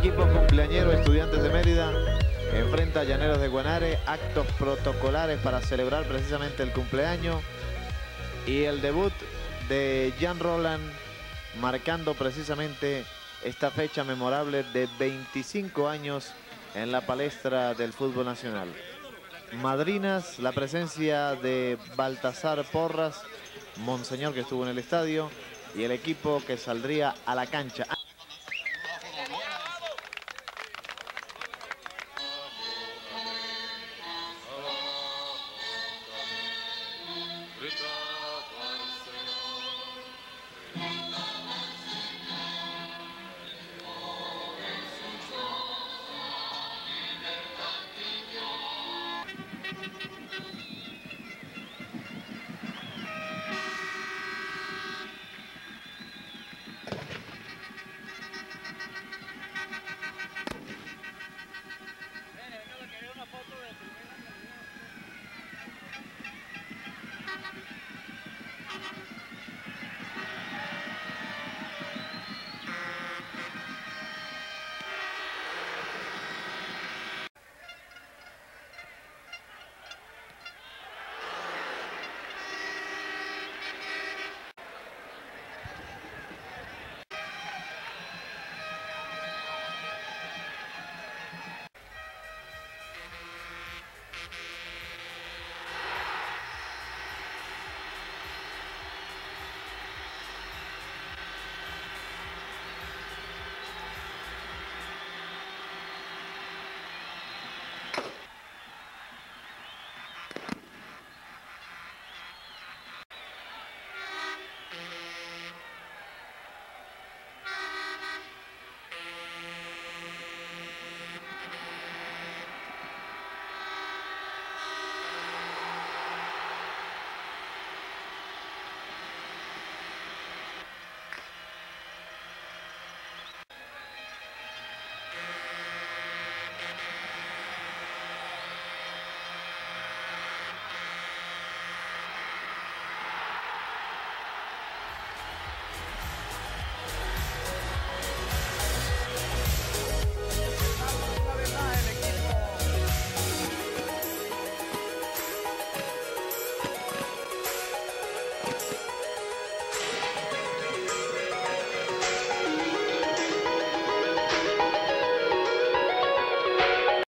equipo cumpleañero Estudiantes de Mérida enfrenta a Llaneros de Guanare, actos protocolares para celebrar precisamente el cumpleaños y el debut de Jan Roland marcando precisamente esta fecha memorable de 25 años en la palestra del fútbol nacional. Madrinas, la presencia de Baltasar Porras, Monseñor que estuvo en el estadio y el equipo que saldría a la cancha.